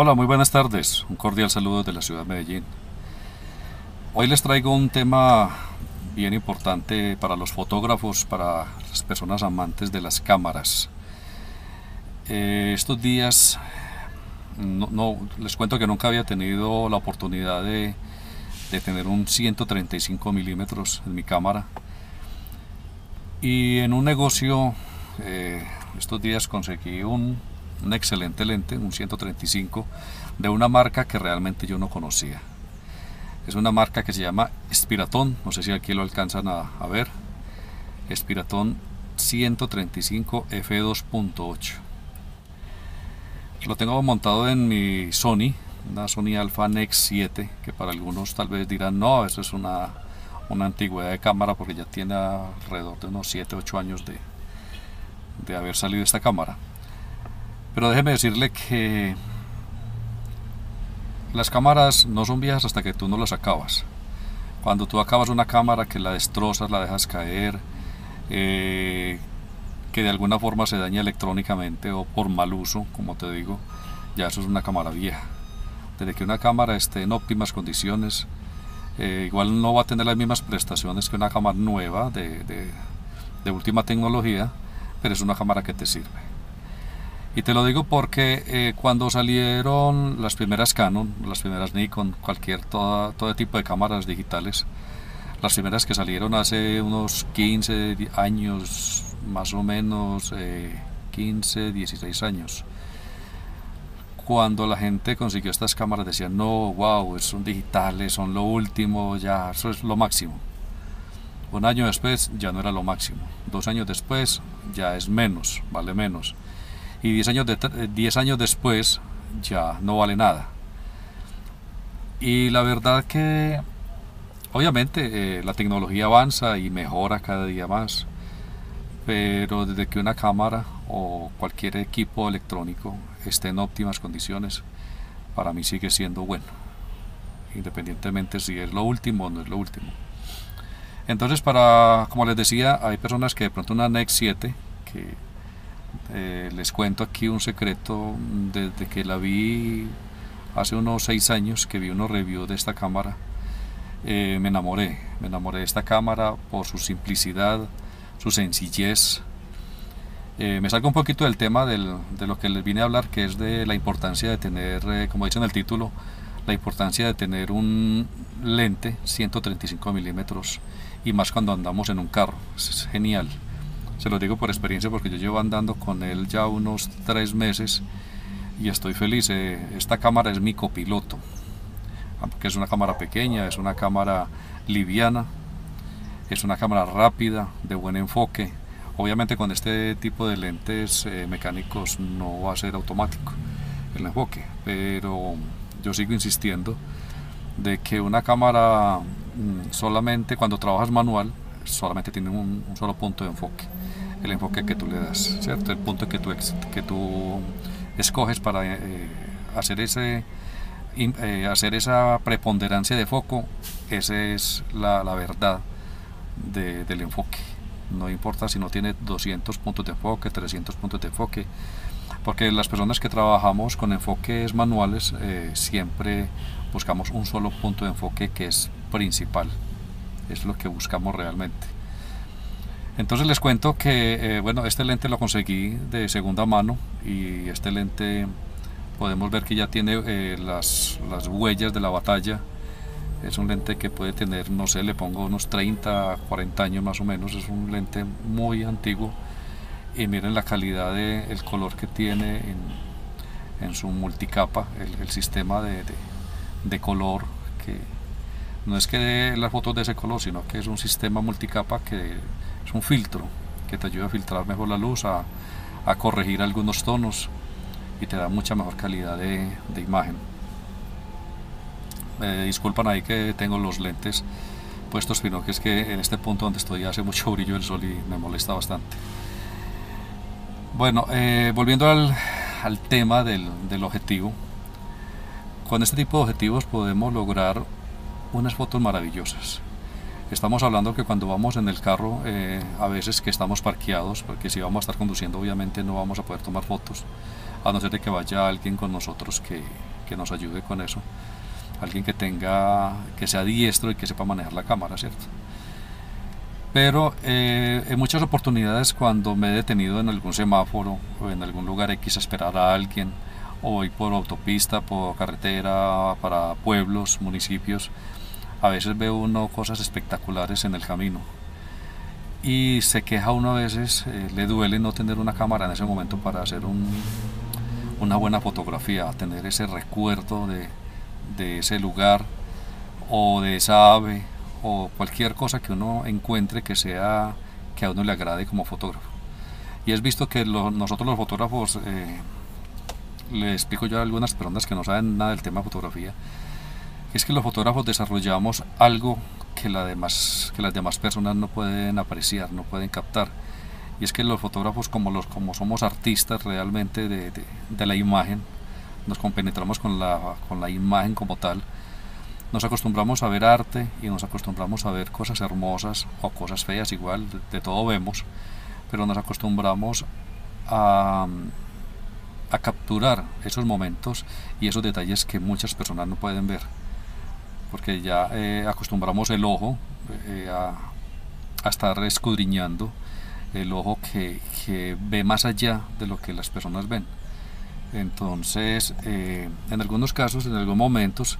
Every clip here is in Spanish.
Hola, muy buenas tardes. Un cordial saludo de la ciudad de Medellín. Hoy les traigo un tema bien importante para los fotógrafos, para las personas amantes de las cámaras. Eh, estos días, no, les cuento que nunca había tenido la oportunidad de, tener un 135 milímetros en mi cámara. Y en un negocio, eh, estos días conseguí un un excelente lente, un 135, de una marca que realmente yo no conocía. Es una marca que se llama Spiratón, no sé si aquí lo alcanzan a, ver. Spiratón 135 f2.8. Lo tengo montado en mi Sony, una Sony Alpha Nex 7, que para algunos tal vez dirán, no, eso es una, una antigüedad de cámara porque ya tiene alrededor de unos 7-8 años de, de haber salido esta cámara. Pero déjeme decirle que las cámaras no son viejas hasta que tú no las acabas. Cuando tú acabas una cámara que la destrozas, la dejas caer, eh, que de alguna forma se daña electrónicamente o por mal uso, como te digo, ya eso es una cámara vieja. Desde que una cámara esté en óptimas condiciones, eh, igual no va a tener las mismas prestaciones que una cámara nueva de, de última tecnología, pero es una cámara que te sirve. Y te lo digo porque eh, cuando salieron las primeras Canon, las primeras Nikon, cualquier, todo, todo tipo de cámaras digitales, las primeras que salieron hace unos 15 años, más o menos 15, eh, 16 años, cuando la gente consiguió estas cámaras decían, no, wow, son digitales, son lo último, ya, eso es lo máximo. Un año después ya no era lo máximo. Dos años después ya es menos, vale menos y 10 años, de, años después ya no vale nada. Y la verdad que obviamente eh, la tecnología avanza y mejora cada día más, pero desde que una cámara o cualquier equipo electrónico esté en óptimas condiciones, para mí sigue siendo bueno, independientemente si es lo último o no es lo último. Entonces, para, como les decía, hay personas que de pronto una Nex 7, que eh, les cuento aquí un secreto desde que la vi hace unos seis años que vi unos reviews de esta cámara eh, me enamoré me enamoré de esta cámara por su simplicidad su sencillez. Eh, me salgo un poquito del tema de lo que les vine a hablar que es de la importancia de tener como dice en el título la importancia de tener un lente 135 milímetros y más cuando andamos en un carro. Es genial se lo digo por experiencia porque yo llevo andando con él ya unos tres meses y estoy feliz. Eh, esta cámara es mi copiloto, porque es una cámara pequeña, es una cámara liviana, es una cámara rápida, de buen enfoque. Obviamente con este tipo de lentes eh, mecánicos no va a ser automático el enfoque, pero yo sigo insistiendo de que una cámara mm, solamente cuando trabajas manual solamente tiene un solo punto de enfoque el enfoque que tú le das, ¿cierto? El punto que tú, que tú escoges para eh, hacer, ese, eh, hacer esa preponderancia de foco, esa es la, la verdad del enfoque. No importa si no tiene 200 puntos de enfoque, 300 puntos de enfoque, porque las personas que trabajamos con enfoques manuales eh, siempre buscamos un solo punto de enfoque que es principal, es lo que buscamos realmente. Entonces les cuento que, eh, bueno, este lente lo conseguí de segunda mano y este lente podemos ver que ya tiene eh, las, las, huellas de la batalla. Es un lente que puede tener, no sé, le pongo unos 30, 40 años más o menos. Es un lente muy antiguo y miren la calidad del el color que tiene en, en su multicapa, el, el sistema de, de, de color que no es que las fotos de ese color, sino que es un sistema multicapa que es un filtro que te ayuda a filtrar mejor la luz, a, corregir algunos tonos y te da mucha mejor calidad de, imagen. Me disculpan ahí que tengo los lentes puestos, sino que es que en este punto donde estoy hace mucho brillo el sol y me molesta bastante. Bueno, eh, volviendo al, tema del objetivo, con este tipo de objetivos podemos lograr unas fotos maravillosas. Estamos hablando que cuando vamos en el carro, eh, a veces que estamos parqueados, porque si vamos a estar conduciendo obviamente no vamos a poder tomar fotos, a no ser de que vaya alguien con nosotros que, que nos ayude con eso. Alguien que tenga, que sea diestro y que sepa manejar la cámara, ¿cierto? Pero eh, en muchas oportunidades cuando me he detenido en algún semáforo o en algún lugar X a esperar a alguien, o voy por autopista, por carretera, para pueblos, municipios, a veces veo uno cosas espectaculares en el camino. Y se queja uno a veces, eh, le duele no tener una cámara en ese momento para hacer una buena fotografía, tener ese recuerdo de, de ese lugar o de esa ave o cualquier cosa que uno encuentre que sea que a uno le agrade como fotógrafo. Y es visto que nosotros los fotógrafos, eh, le explico yo a algunas personas que no saben nada del tema de fotografía, es que los fotógrafos desarrollamos algo que, las demás personas no pueden apreciar, no pueden captar. Y es que los fotógrafos, como, somos artistas realmente de, la imagen, nos compenetramos con la, con la imagen como tal, nos acostumbramos a ver arte y nos acostumbramos a ver cosas hermosas o cosas feas, igual, de, todo vemos, pero nos acostumbramos a, a, capturar esos momentos y esos detalles que muchas personas no pueden ver, porque ya eh, acostumbramos el ojo eh, a, a, estar escudriñando, el ojo que, que, ve más allá de lo que las personas ven. Entonces, eh, en algunos casos, en algunos momentos,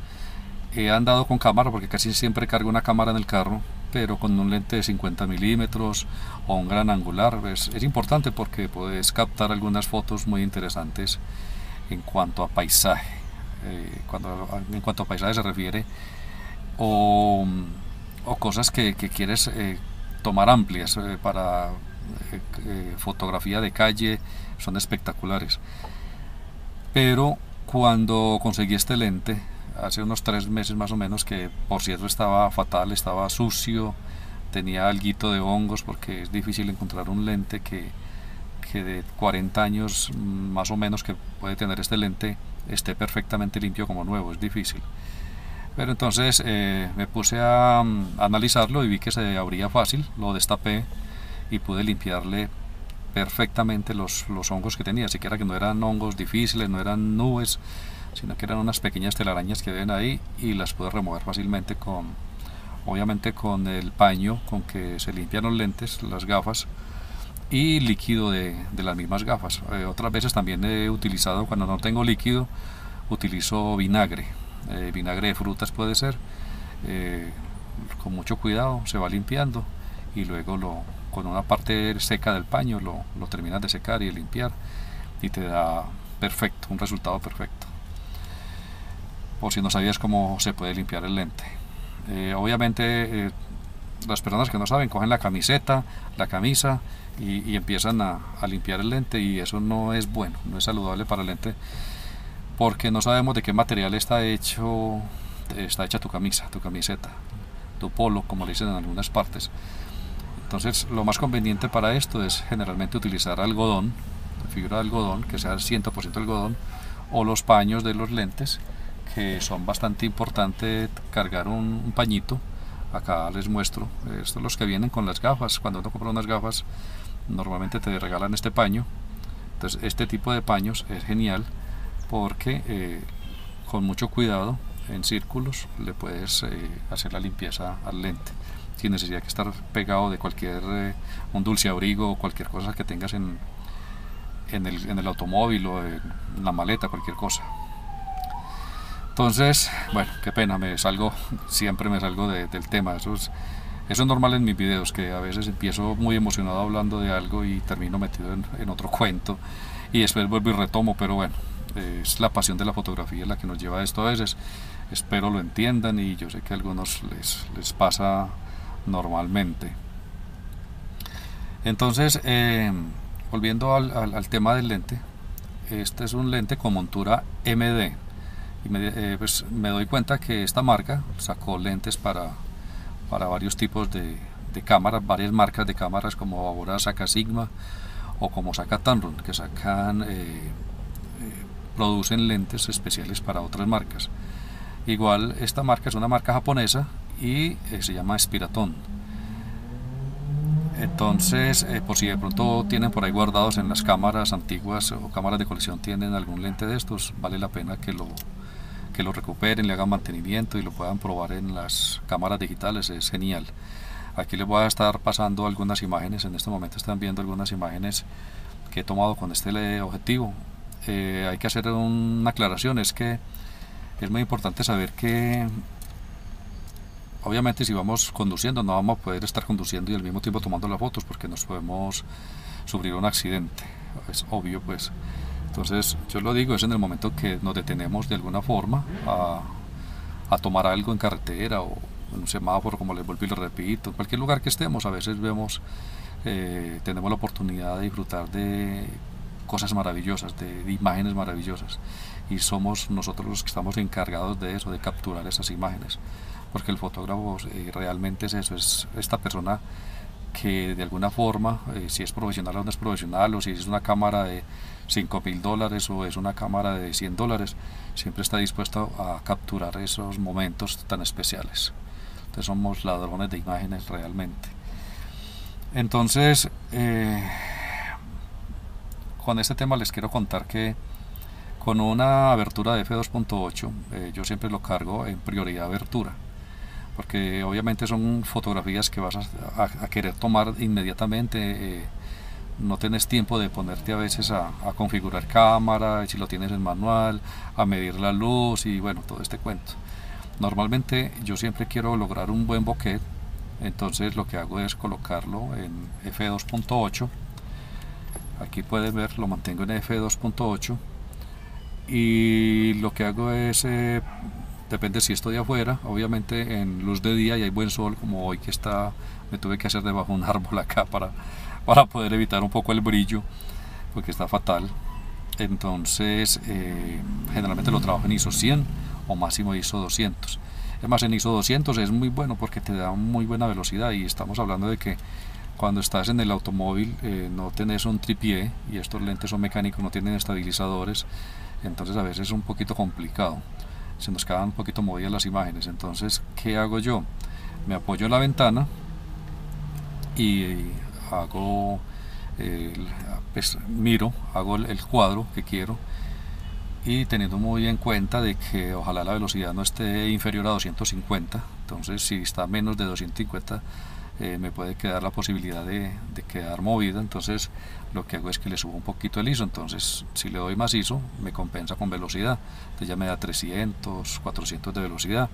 he andado con cámara porque casi siempre cargo una cámara en el carro, pero con un lente de 50 milímetros o un gran angular. Es, es importante porque puedes captar algunas fotos muy interesantes en cuanto a paisaje, eh, cuando, en cuanto a paisaje se refiere, o, cosas que, quieres eh, tomar amplias eh, para fotografía de calle, son espectaculares. Pero cuando conseguí este lente, hace unos tres meses más o menos, que por cierto estaba fatal, estaba sucio, tenía algo de hongos, porque es difícil encontrar un lente que, de 40 años más o menos que puede tener este lente esté perfectamente limpio como nuevo, es difícil. Pero entonces eh, me puse a, a, analizarlo y vi que se abría fácil, lo destapé y pude limpiarle perfectamente los, hongos que tenía, siquiera que no eran hongos difíciles, no eran nubes, sino que eran unas pequeñas telarañas que ven ahí y las pude remover fácilmente con, obviamente con el paño con que se limpian los lentes, las gafas y líquido de, de las mismas gafas. Eh, otras veces también he utilizado, cuando no tengo líquido, utilizo vinagre, eh, vinagre de frutas puede ser, eh, con mucho cuidado se va limpiando y luego lo, con una parte seca del paño lo, lo terminas de secar y limpiar y te da perfecto, un resultado perfecto. O si no sabías cómo se puede limpiar el lente. Eh, obviamente las personas que no saben cogen la camiseta, la camisa y, empiezan a, limpiar el lente y eso no es bueno, no es saludable para el lente porque no sabemos de qué material está hecho está hecha tu camisa, tu camiseta, tu polo, como le dicen en algunas partes. Entonces, lo más conveniente para esto es generalmente utilizar algodón, fibra de algodón, que sea 100% algodón, o los paños de los lentes, que son bastante importantes cargar un, pañito. Acá les muestro estos los que vienen con las gafas. Cuando uno compra unas gafas normalmente te regalan este paño. Entonces este tipo de paños es genial porque eh, con mucho cuidado en círculos le puedes eh, hacer la limpieza al lente sin necesidad de estar pegado de cualquier eh, un dulce abrigo o cualquier cosa que tengas en, en, el, en el automóvil o en la maleta cualquier cosa entonces, bueno, qué pena, me salgo, siempre me salgo del tema. Eso es, normal en mis videos, que a veces empiezo muy emocionado hablando de algo y termino metido en, otro cuento y después vuelvo y retomo, pero bueno, es la pasión de la fotografía la que nos lleva a esto a veces. Espero lo entiendan y yo sé que a algunos les, les pasa normalmente. Entonces, eh, volviendo al, tema del lente, este es un lente con montura MD y me, eh, pues me doy cuenta que esta marca sacó lentes para, para varios tipos de, cámaras, varias marcas de cámaras como ahora saca Sigma o como saca Tamron, que sacan, eh, producen lentes especiales para otras marcas. Igual esta marca es una marca japonesa y se llama Spiraton. Entonces, por si de pronto tienen por ahí guardados en las cámaras antiguas o cámaras de colección tienen algún lente de estos, vale la pena que lo, que lo recuperen, le hagan mantenimiento y lo puedan probar en las cámaras digitales, es genial. Aquí les voy a estar pasando algunas imágenes, en este momento están viendo algunas imágenes que he tomado con este objetivo. Eh, hay que hacer una aclaración, es que es muy importante saber que obviamente si vamos conduciendo no vamos a poder estar conduciendo y al mismo tiempo tomando las fotos porque nos podemos sufrir un accidente, es obvio pues. Entonces yo lo digo, es en el momento que nos detenemos de alguna forma a, a tomar algo en carretera o en un semáforo, como les vuelvo y lo repito, en cualquier lugar que estemos, a veces vemos, eh, tenemos la oportunidad de disfrutar de cosas maravillosas, de, imágenes maravillosas. Y somos nosotros los que estamos encargados de eso, de capturar esas imágenes. Porque el fotógrafo eh, realmente es eso, es esta persona que de alguna forma, eh, si es profesional o no es profesional, o si es una cámara de 5 mil dólares o es una cámara de 100 dólares, siempre está dispuesto a capturar esos momentos tan especiales. Entonces somos ladrones de imágenes realmente. Entonces, eh, con este tema les quiero contar que con una abertura de f2.8 eh, yo siempre lo cargo en prioridad abertura porque obviamente son fotografías que vas a, querer tomar inmediatamente eh, no tienes tiempo de ponerte a veces a, configurar cámara si lo tienes en manual a medir la luz y bueno todo este cuento. Normalmente yo siempre quiero lograr un buen bokeh entonces lo que hago es colocarlo en f2.8 aquí pueden ver lo mantengo en f2.8 y lo que hago es eh, depende si estoy afuera obviamente en luz de día y hay buen sol como hoy que está me tuve que hacer debajo de un árbol acá para, para poder evitar un poco el brillo porque está fatal. Entonces eh, generalmente lo trabajo en ISO 100 o máximo ISO 200 es más en ISO 200 es muy bueno porque te da muy buena velocidad y estamos hablando de que cuando estás en el automóvil eh, no tenés un tripié y estos lentes son mecánicos, no tienen estabilizadores, entonces a veces es un poquito complicado, se nos quedan un poquito movidas las imágenes, entonces ¿qué hago yo? Me apoyo en la ventana y hago, pues, miro, hago el cuadro que quiero y teniendo muy en cuenta de que ojalá la velocidad no esté inferior a 250, entonces si está menos de 250 eh, me puede quedar la posibilidad de, quedar movido, entonces lo que hago es que le subo un poquito el ISO, entonces si le doy más ISO me compensa con velocidad, entonces ya me da 300, 400 de velocidad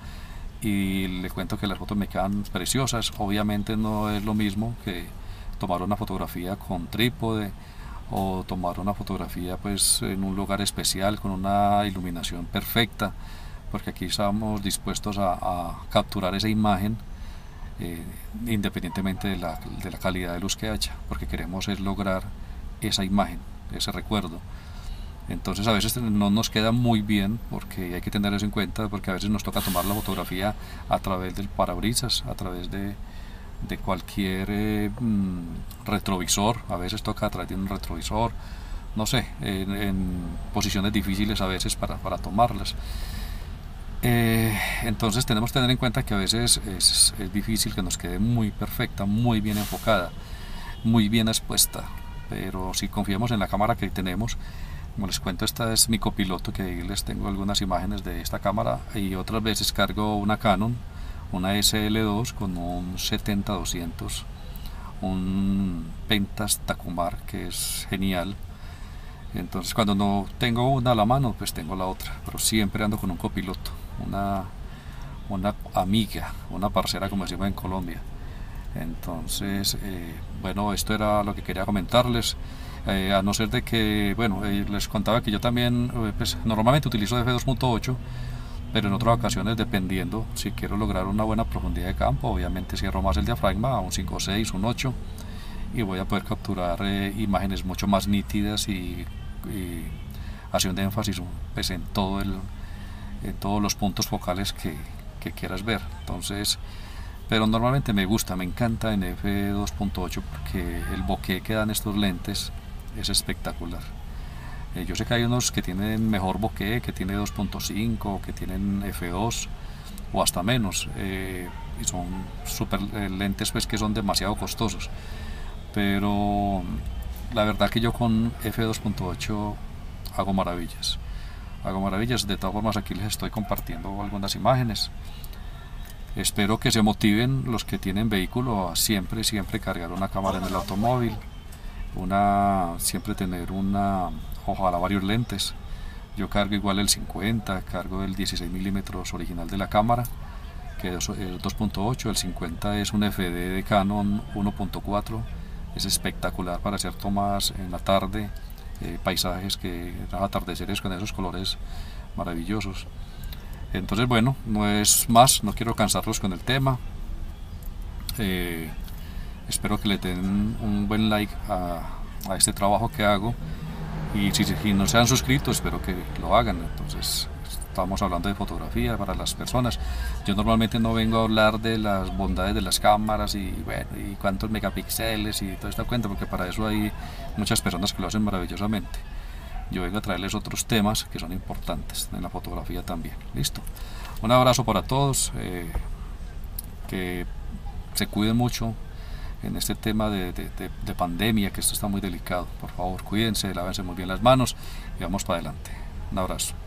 y le cuento que las fotos me quedan preciosas, obviamente no es lo mismo que tomar una fotografía con trípode o tomar una fotografía pues en un lugar especial con una iluminación perfecta porque aquí estamos dispuestos a capturar esa imagen eh, independientemente de la, de la, calidad de luz que haya, porque queremos es lograr esa imagen, ese recuerdo. Entonces a veces no nos queda muy bien, porque hay que tener eso en cuenta, porque a veces nos toca tomar la fotografía a través del parabrisas, a través de, de cualquier eh, mm, retrovisor, a veces toca a través de un retrovisor, no sé, en, en posiciones difíciles a veces para, para tomarlas. Eh, entonces tenemos que tener en cuenta que a veces es, difícil que nos quede muy perfecta, muy bien enfocada, muy bien expuesta, pero si confiamos en la cámara que tenemos, como les cuento, esta es mi copiloto, que ahí les tengo algunas imágenes de esta cámara y otras veces cargo una Canon, una SL2 con un 70-200, un Pentas Takumar que es genial. Entonces cuando no tengo una a la mano, pues tengo la otra, pero siempre ando con un copiloto una, una amiga, una parcera como decimos en Colombia. Entonces, eh, bueno, esto era lo que quería comentarles. Eh, a no ser de que, bueno, eh, les contaba que yo también, pues, normalmente utilizo F2.8, pero en otras ocasiones, dependiendo, si quiero lograr una buena profundidad de campo, obviamente cierro más el diafragma a un 5.6, un 8, y voy a poder capturar imágenes mucho más nítidas y, y haciendo énfasis pues, en todo el, en todos los puntos focales que, que quieras ver. Entonces, pero normalmente me gusta, me encanta en f2.8 porque el bokeh que dan estos lentes es espectacular. Eh, yo sé que hay unos que tienen mejor bokeh, que tiene 2.5, que tienen f2 o hasta menos, eh, y son super eh, lentes pues que son demasiado costosos. Pero la verdad que yo con f2.8 hago maravillas hago maravillas. De todas formas aquí les estoy compartiendo algunas imágenes. Espero que se motiven los que tienen vehículo a siempre, siempre cargar una cámara en el automóvil, una, siempre tener una, ojalá varios lentes. Yo cargo igual el 50, cargo el 16 milímetros original de la cámara, que es 2.8, el 50 es un FD de Canon 1.4, es espectacular para hacer tomas en la tarde, eh, paisajes que atardeceres con esos colores maravillosos. Entonces, bueno, no es más, no quiero cansarlos con el tema. Eh, espero que le den un buen like a, este trabajo que hago. Y si, si, no se han suscrito, espero que lo hagan. Entonces, estamos hablando de fotografía para las personas. Yo normalmente no vengo a hablar de las bondades de las cámaras y, bueno, y cuántos megapíxeles y toda esta cuenta, porque para eso hay muchas personas que lo hacen maravillosamente yo vengo a traerles otros temas que son importantes en la fotografía también. Listo. Un abrazo para todos. Eh, que se cuiden mucho en este tema de, de, pandemia, que esto está muy delicado. Por favor, cuídense, lávense muy bien las manos y vamos para adelante. Un abrazo.